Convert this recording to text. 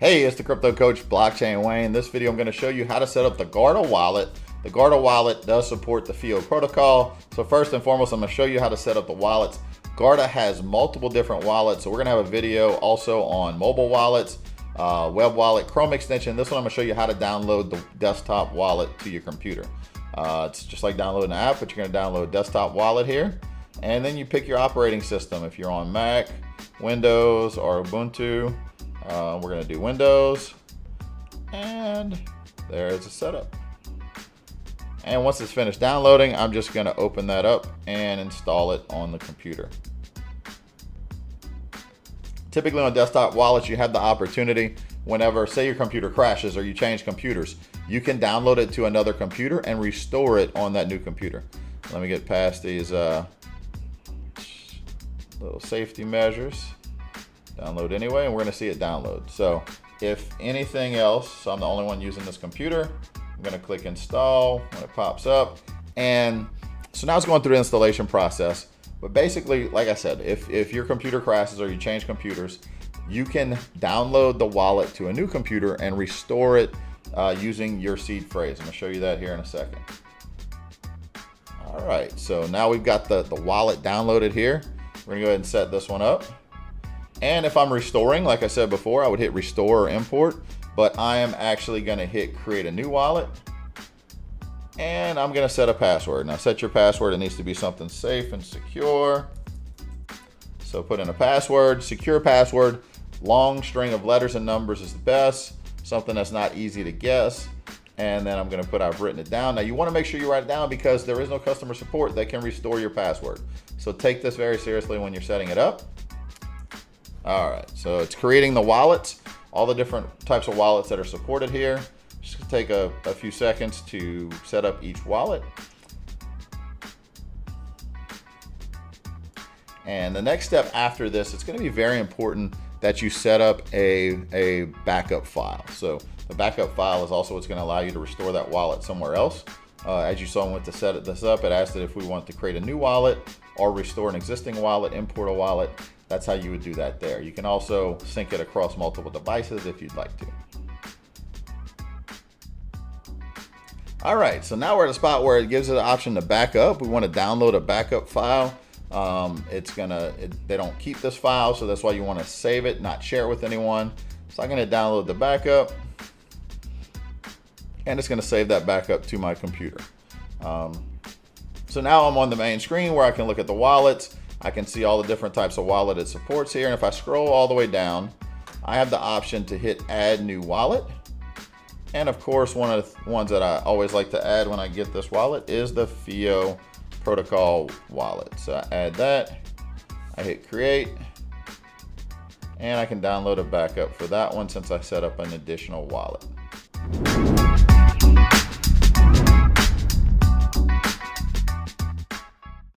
Hey, it's the Crypto Coach Blockchain Wayne. In this video I'm going to show you how to set up the Guarda wallet. The Guarda wallet does support the FIO protocol. So first and foremost, I'm going to show you how to set up the wallets. Guarda has multiple different wallets. So we're going to have a video also on mobile wallets, uh, web wallet, Chrome extension. This one I'm going to show you how to download the desktop wallet to your computer. Uh, it's just like downloading an app, but you're going to download desktop wallet here. And then you pick your operating system. If you're on Mac, Windows, or Ubuntu, uh, we're gonna do Windows, and there's a setup. And once it's finished downloading, I'm just gonna open that up and install it on the computer. Typically on desktop wallets, you have the opportunity whenever, say your computer crashes or you change computers, you can download it to another computer and restore it on that new computer. Let me get past these uh, little safety measures download anyway, and we're gonna see it download. So if anything else, so I'm the only one using this computer, I'm gonna click install when it pops up. And so now it's going through the installation process. But basically, like I said, if, if your computer crashes or you change computers, you can download the wallet to a new computer and restore it uh, using your seed phrase. I'm gonna show you that here in a second. All right, so now we've got the, the wallet downloaded here. We're gonna go ahead and set this one up. And if I'm restoring, like I said before, I would hit restore or import, but I am actually gonna hit create a new wallet. And I'm gonna set a password. Now set your password, it needs to be something safe and secure. So put in a password, secure password, long string of letters and numbers is the best, something that's not easy to guess. And then I'm gonna put I've written it down. Now you wanna make sure you write it down because there is no customer support that can restore your password. So take this very seriously when you're setting it up. All right, so it's creating the wallets, all the different types of wallets that are supported here. Just take a, a few seconds to set up each wallet. And the next step after this, it's gonna be very important that you set up a, a backup file. So the backup file is also what's gonna allow you to restore that wallet somewhere else. Uh, as you saw when to set this up, it asked it if we want to create a new wallet or restore an existing wallet, import a wallet. That's how you would do that there. You can also sync it across multiple devices if you'd like to. All right, so now we're at a spot where it gives it the option to back up. We want to download a backup file. Um, it's gonna, it, they don't keep this file, so that's why you want to save it, not share it with anyone. So I'm gonna download the backup and it's gonna save that backup to my computer. Um, so now I'm on the main screen where I can look at the wallets. I can see all the different types of wallet it supports here. And if I scroll all the way down, I have the option to hit add new wallet. And of course, one of the ones that I always like to add when I get this wallet is the FIO protocol wallet. So I add that, I hit create, and I can download a backup for that one since I set up an additional wallet you